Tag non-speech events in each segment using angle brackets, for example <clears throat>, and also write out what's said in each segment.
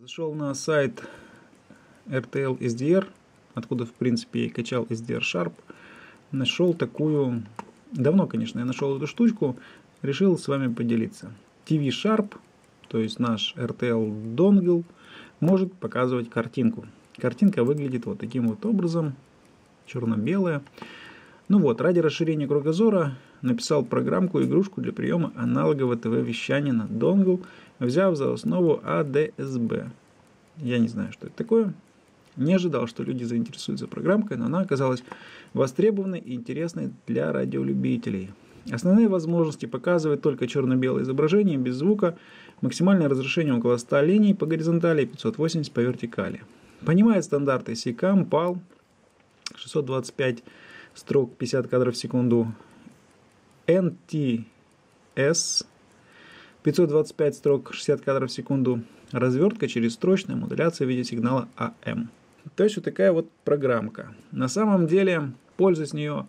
Зашел на сайт RTL SDR, откуда, в принципе, и качал SDR Sharp. Нашел такую... Давно, конечно, я нашел эту штучку. Решил с вами поделиться. TV Sharp, то есть наш RTL Dongle, может показывать картинку. Картинка выглядит вот таким вот образом. Черно-белая. Ну вот, ради расширения кругозора написал программку, игрушку для приема аналогового ТВ-вещания на донгл, взяв за основу ADSB. Я не знаю, что это такое. Не ожидал, что люди заинтересуются программкой, но она оказалась востребованной и интересной для радиолюбителей. Основные возможности показывает только черно-белое изображение без звука, максимальное разрешение около 100 линий по горизонтали и 580 по вертикали. Понимает стандарты SICAM, PAL, 625 строк 50 кадров в секунду, NTS 525 строк 60 кадров в секунду, развертка через строчную модуляцию в виде сигнала AM. То есть вот такая вот программка. На самом деле пользы с нее,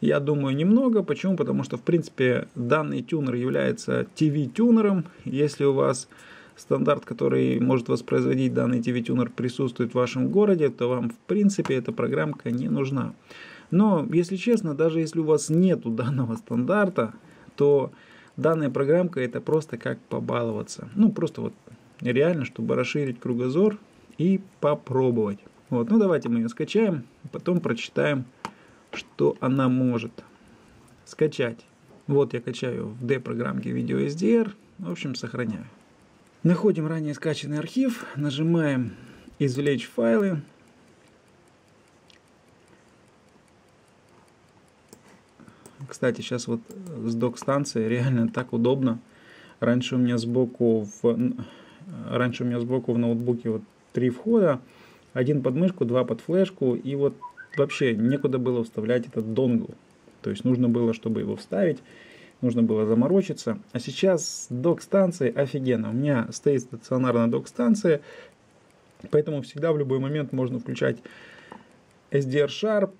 я думаю, немного. Почему? Потому что, в принципе, данный тюнер является TV-тюнером. Если у вас стандарт, который может воспроизводить данный TV-тюнер, присутствует в вашем городе, то вам, в принципе, эта программка не нужна. Но, если честно, даже если у вас нету <laughs> данного стандарта, то данная программка это просто как побаловаться. Ну, просто вот реально, чтобы расширить кругозор и попробовать. Вот, ну давайте мы ее скачаем, потом прочитаем, что она может скачать. Вот я качаю в D-программке Video SDR, в общем, сохраняю. Находим ранее скачанный архив, нажимаем «Извлечь файлы», Кстати, сейчас вот с док-станции реально так удобно. Раньше у меня сбоку в, раньше у меня сбоку в ноутбуке вот три входа. Один под мышку, два под флешку. И вот вообще некуда было вставлять этот донгл. То есть нужно было, чтобы его вставить, нужно было заморочиться. А сейчас док-станции офигенно. У меня стоит стационарная док-станция, поэтому всегда в любой момент можно включать SDR Sharp,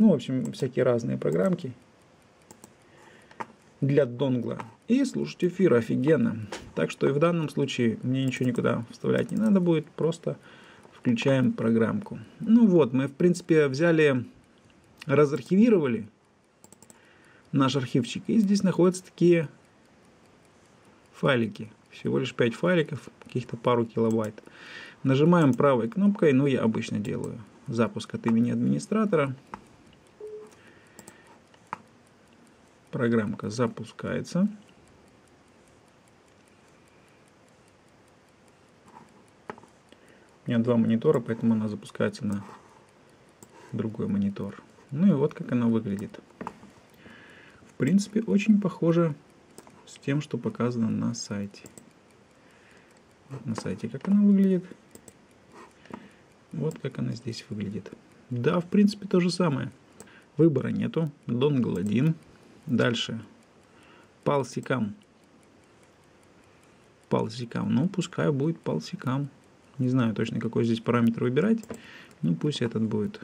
ну, в общем, всякие разные программки для донгла. И слушать эфир офигенно. Так что и в данном случае мне ничего никуда вставлять не надо будет, просто включаем программку. Ну вот, мы в принципе взяли, разархивировали наш архивчик. И здесь находятся такие файлики. Всего лишь 5 файликов, каких-то пару килобайт. Нажимаем правой кнопкой, ну я обычно делаю запуск от имени администратора. Программка запускается. У меня два монитора, поэтому она запускается на другой монитор. Ну и вот как она выглядит. В принципе, очень похоже с тем, что показано на сайте. На сайте как она выглядит. Вот как она здесь выглядит. Да, в принципе, то же самое. Выбора нету. Донгл 1. Дальше. Палсикам. Палсикам. Ну, пускай будет палсикам. Не знаю точно, какой здесь параметр выбирать. Ну, пусть этот будет.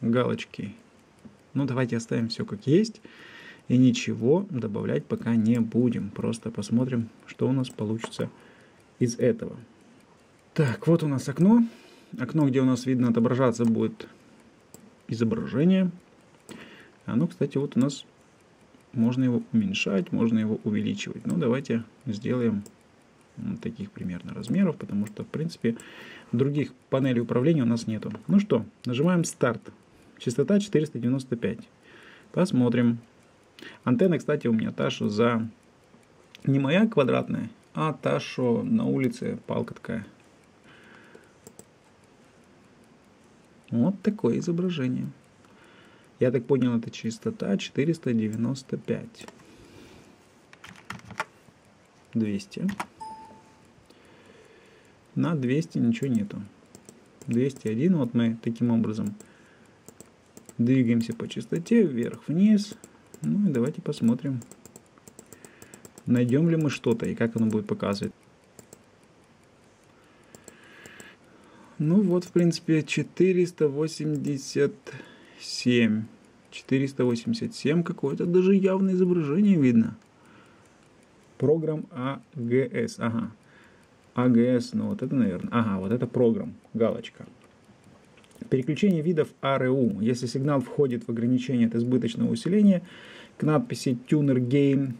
Галочки. Ну, давайте оставим все как есть. И ничего добавлять пока не будем. Просто посмотрим, что у нас получится из этого. Так, вот у нас окно. Окно, где у нас видно отображаться будет изображение. Оно, кстати, вот у нас можно его уменьшать, можно его увеличивать. Ну, давайте сделаем таких примерно размеров, потому что, в принципе, других панелей управления у нас нету. Ну что, нажимаем старт. Частота 495. Посмотрим. Антенна, кстати, у меня та, что за... Не моя квадратная, а та, что на улице палка такая. Вот такое изображение. Я так понял, это частота 495. 200. На 200 ничего нету. 201. Вот мы таким образом двигаемся по частоте вверх-вниз. Ну и давайте посмотрим, найдем ли мы что-то и как оно будет показывать. Ну вот, в принципе, 480 7. 487 какое-то даже явное изображение видно. Программ АГС. Ага. AGS, ну вот это, наверное, ага, вот это программ, галочка. Переключение видов ARU. Если сигнал входит в ограничение от избыточного усиления, к надписи Tuner Gain,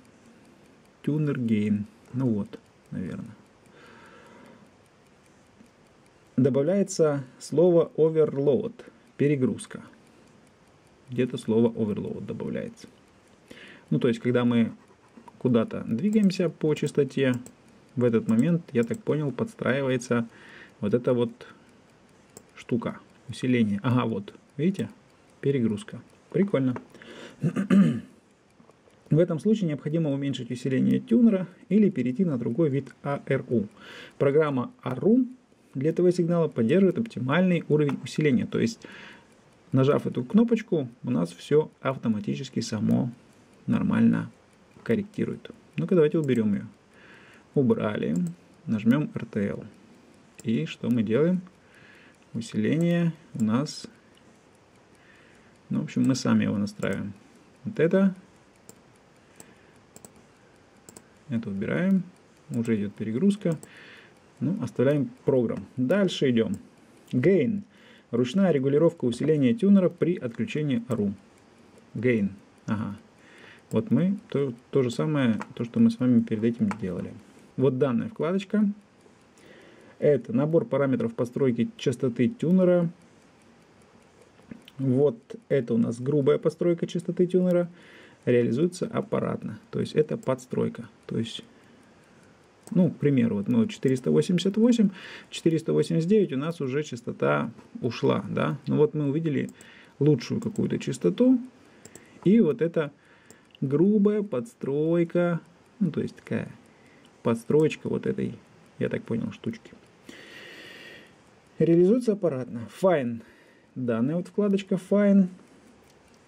Tuner Gain, ну вот, наверное, добавляется слово overload, перегрузка. Где-то слово overload добавляется. Ну, то есть, когда мы куда-то двигаемся по частоте, в этот момент, я так понял, подстраивается вот эта вот штука, усиление. Ага, вот, видите, перегрузка. Прикольно. <clears throat> В этом случае необходимо уменьшить усиление тюнера или перейти на другой вид ARU. Программа ARU для этого сигнала поддерживает оптимальный уровень усиления. То есть, нажав эту кнопочку, у нас все автоматически само нормально корректирует. Ну-ка, давайте уберем ее. Убрали. Нажмем RTL. И что мы делаем? Усиление у нас... Ну, в общем, мы сами его настраиваем. Вот это это убираем. Уже идет перегрузка. Ну, оставляем программ. Дальше идем. Gain. Ручная регулировка усиления тюнера при отключении RU. Gain. Ага. Вот мы то, то же самое, то, что мы с вами перед этим делали. Вот данная вкладочка. Это набор параметров постройки частоты тюнера. Вот это у нас грубая постройка частоты тюнера реализуется аппаратно. То есть это подстройка. То есть, ну, к примеру, вот мы 488, 489 у нас уже частота ушла, да. Ну вот мы увидели лучшую какую-то частоту. И вот это грубая подстройка, ну, то есть такая подстроечка вот этой, я так понял, штучки. Реализуется аппаратно. Fine. Данная вот вкладочка Fine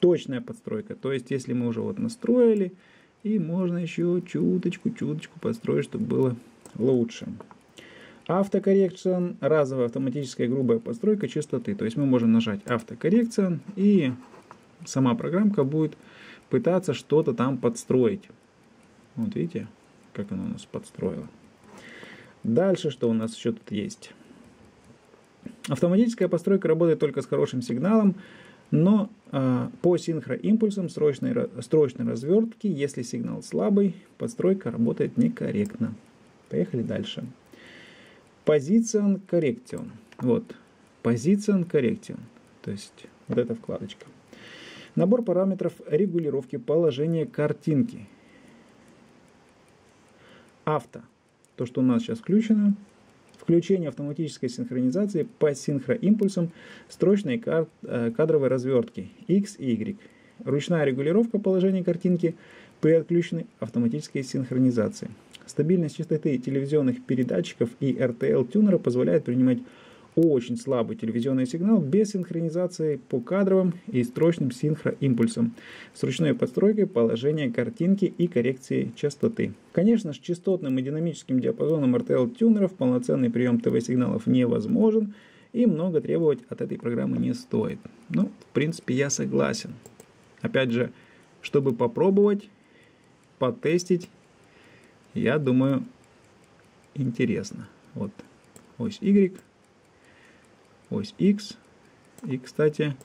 точная подстройка. То есть, если мы уже вот настроили, и можно еще чуточку-чуточку подстроить, чтобы было лучше. Автокоррекция, разовая автоматическая грубая постройка частоты. То есть мы можем нажать автокоррекция, и сама программка будет пытаться что-то там подстроить. Вот видите, как она у нас подстроила. Дальше что у нас еще тут есть? Автоматическая постройка работает только с хорошим сигналом. Но по синхроимпульсам срочной, срочной развертки, если сигнал слабый, подстройка работает некорректно. Поехали дальше. Position Correction. Вот. Position Correction. То есть вот эта вкладочка. Набор параметров регулировки положения картинки. Авто. То, что у нас сейчас включено, включение автоматической синхронизации по синхроимпульсам строчной э, кадровой развертки X и Y, ручная регулировка положения картинки при отключенной автоматической синхронизации. Стабильность частоты телевизионных передатчиков и RTL-тюнера позволяет принимать очень слабый телевизионный сигнал без синхронизации по кадровым и строчным синхроимпульсам с ручной подстройкой положения картинки и коррекции частоты. Конечно, с частотным и динамическим диапазоном RTL-тюнеров полноценный прием ТВ-сигналов невозможен и много требовать от этой программы не стоит. Ну, в принципе, я согласен. Опять же, чтобы попробовать, потестить, я думаю, интересно. Вот ось Y – ось X. И, кстати,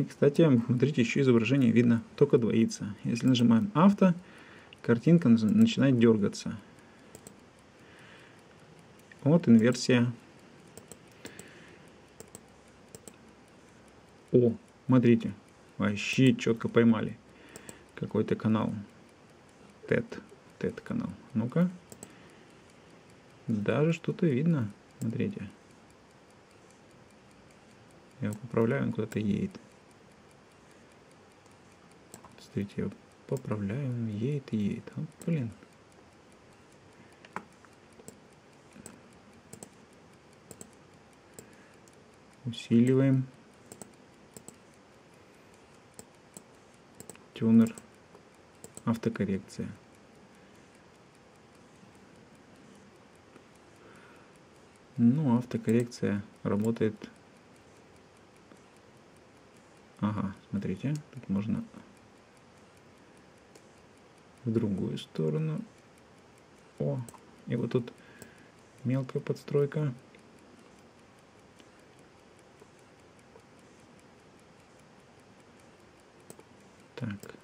и, кстати, смотрите, еще изображение видно только двоится. Если нажимаем авто, картинка начинает дергаться. Вот инверсия. О, смотрите, вообще четко поймали. Какой-то канал. TED. TED канал. Ну-ка. Даже что-то видно. Смотрите. Я его поправляю, он куда-то едет. Смотрите, я поправляю, он едет и едет. Вот, блин. Усиливаем. Тюнер. Автокоррекция. Ну, автокоррекция работает. Ага, смотрите, тут можно в другую сторону. О, и вот тут мелкая подстройка. Так.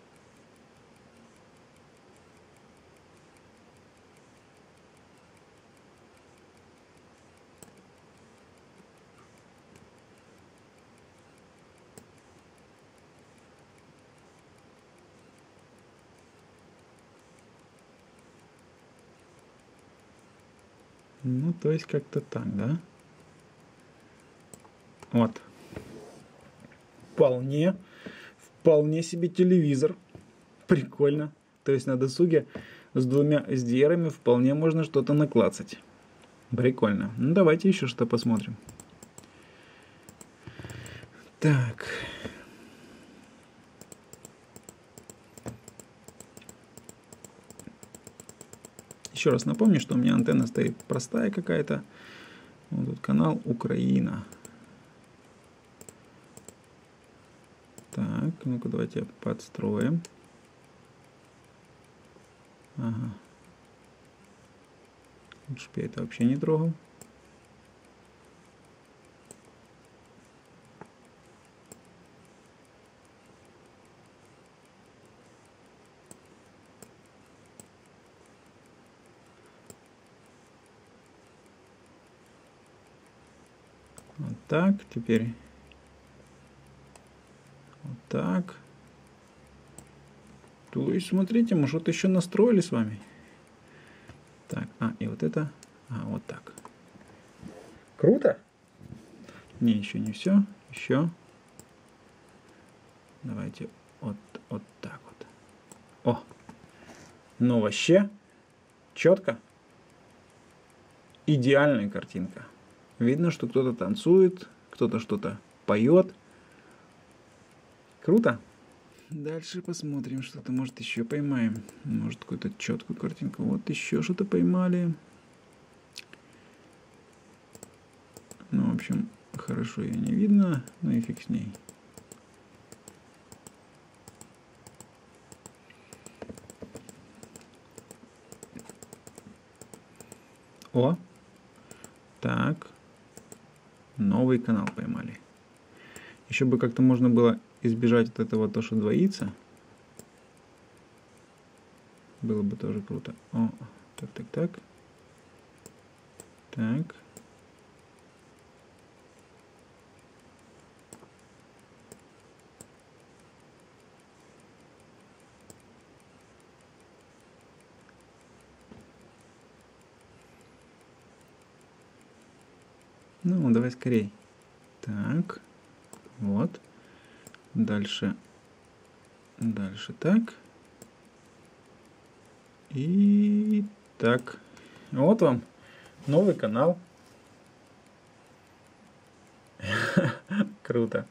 Ну, то есть как-то так, да? Вот. Вполне, вполне себе телевизор. Прикольно. То есть на досуге с двумя SDR вполне можно что-то наклацать. Прикольно. Ну, давайте еще что посмотрим. Так. Еще раз напомню, что у меня антенна стоит простая какая-то. Вот тут канал Украина. Так, ну-ка давайте подстроим. Ага. Лучше это вообще не трогал. Вот так, теперь вот так. То есть, смотрите, мы что-то еще настроили с вами. Так, а, и вот это, а, вот так. Круто? Не, еще не все, еще. Давайте вот, вот так вот. О, ну вообще, четко. Идеальная картинка. Видно, что кто-то танцует, кто-то что-то поет. Круто. Дальше посмотрим, что-то может еще поймаем. Может какую-то четкую картинку. Вот еще что-то поймали. Ну, в общем, хорошо ее не видно, но и фиг с ней. О, так, новый канал поймали. Еще бы как-то можно было избежать от этого то, что двоится. Было бы тоже круто. О, так, так, так. Так. Ну, давай скорей. Так. Вот. Дальше. Дальше так. И так. Вот вам новый канал. <laughs> Круто.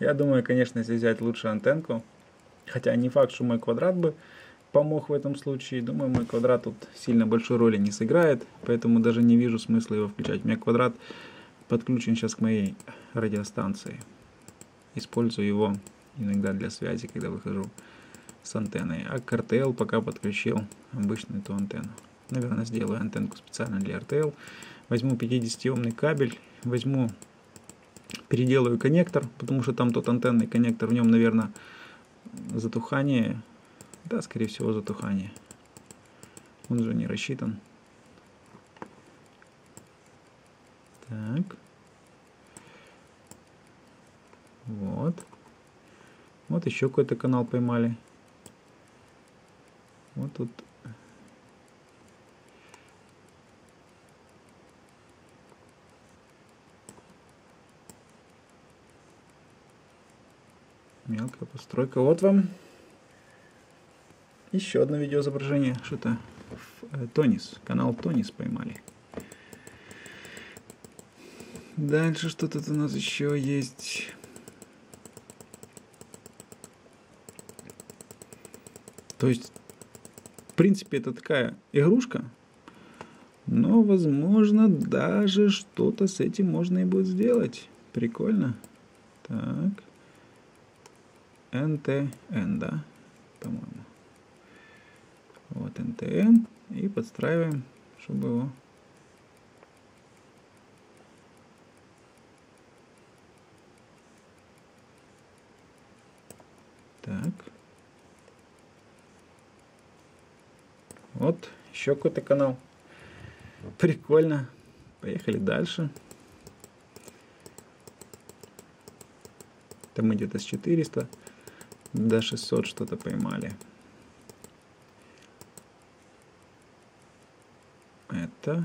Я думаю, конечно, если взять лучше антенку, хотя не факт, что мой квадрат бы помог в этом случае. Думаю, мой квадрат тут сильно большой роли не сыграет, поэтому даже не вижу смысла его включать. У меня квадрат подключен сейчас к моей радиостанции. Использую его иногда для связи, когда выхожу с антенной. А к RTL пока подключил обычную эту антенну. Наверное, сделаю антенку специально для RTL. Возьму 50-омный кабель, возьму, переделаю коннектор, потому что там тот антенный коннектор, в нем, наверное, затухание. Да, скорее всего, затухание. Он же не рассчитан. Так. Вот. Вот еще какой-то канал поймали. Вот тут. Мелкая постройка. Вот вам еще одно видеоизображение. Что-то э, Тонис. Канал Тонис поймали. Дальше что тут у нас еще есть. То есть, в принципе, это такая игрушка, но, возможно, даже что-то с этим можно и будет сделать. Прикольно. Так. NTN, да, по-моему. Вот NTN. и подстраиваем, чтобы его Так. Вот, еще какой-то канал. Прикольно. Поехали дальше. Там мы где-то с 400 до 600 что-то поймали. Это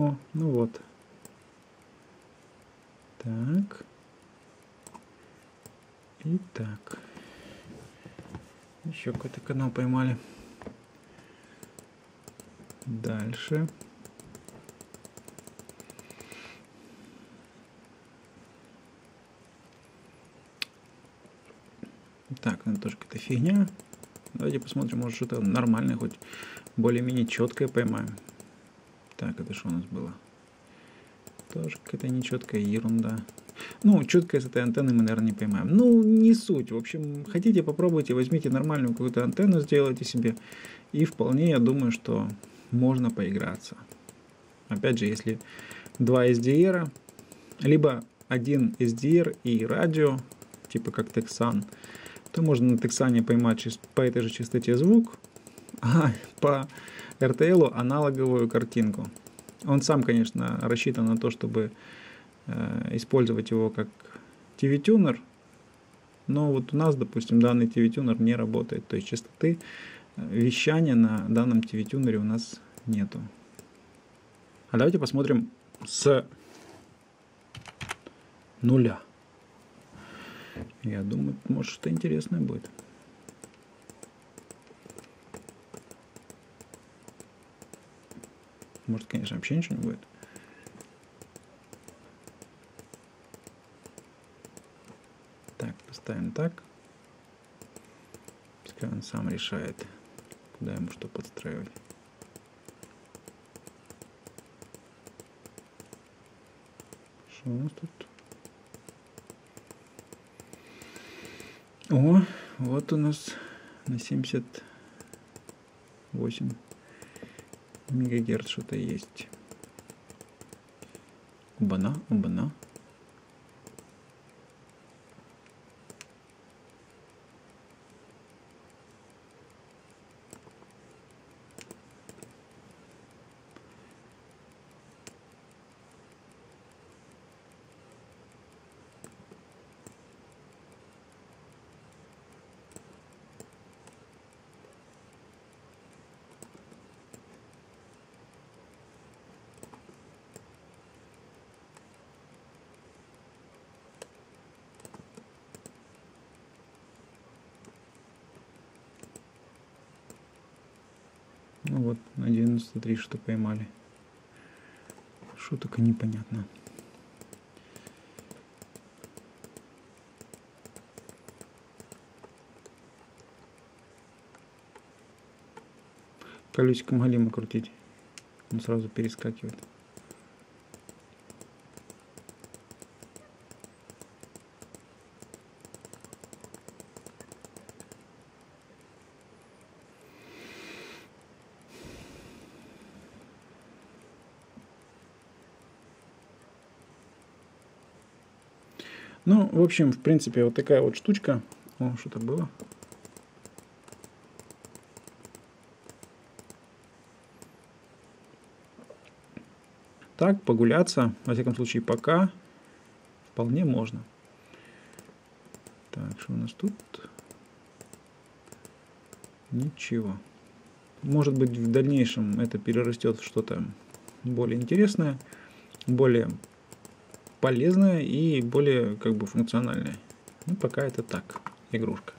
О, ну вот. Так. И так. Еще какой-то канал поймали. Дальше. Так, ну тоже какая-то фигня. Давайте посмотрим, может что-то нормальное, хоть более-менее четкое поймаем. Так, это что у нас было? Тоже какая-то нечеткая ерунда. Ну, четко с этой антенной мы, наверное, не поймаем. Ну, не суть. В общем, хотите, попробуйте, возьмите нормальную какую-то антенну, сделайте себе. И вполне, я думаю, что можно поиграться. Опять же, если два SDR, либо один SDR и радио, типа как Texan, то можно на Texan поймать по этой же частоте звук, <laughs> по RTL аналоговую картинку. Он сам, конечно, рассчитан на то, чтобы э, использовать его как TV-тюнер, но вот у нас, допустим, данный TV-тюнер не работает, то есть частоты э, вещания на данном TV-тюнере у нас нету. А давайте посмотрим с нуля. Я думаю, может что-то интересное будет. Может, конечно, вообще ничего не будет. Так, поставим так. Пускай он сам решает, куда ему что подстраивать. Что у нас тут? О, вот у нас на 78 мегагерц что-то есть. Убана, убана. Ну вот, на 93 что поймали. Что только непонятно. Колесиком галима крутить. Он сразу перескакивает. Ну, в общем, в принципе, вот такая вот штучка. О, что-то было. Так, погуляться, во всяком случае, пока вполне можно. Так, что у нас тут? Ничего. Может быть, в дальнейшем это перерастет в что-то более интересное, более полезная и более как бы функциональная. Ну, пока это так, игрушка.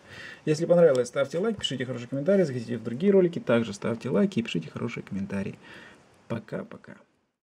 Если понравилось, ставьте лайк, пишите хорошие комментарии, захотите в другие ролики, также ставьте лайки и пишите хорошие комментарии. Пока-пока.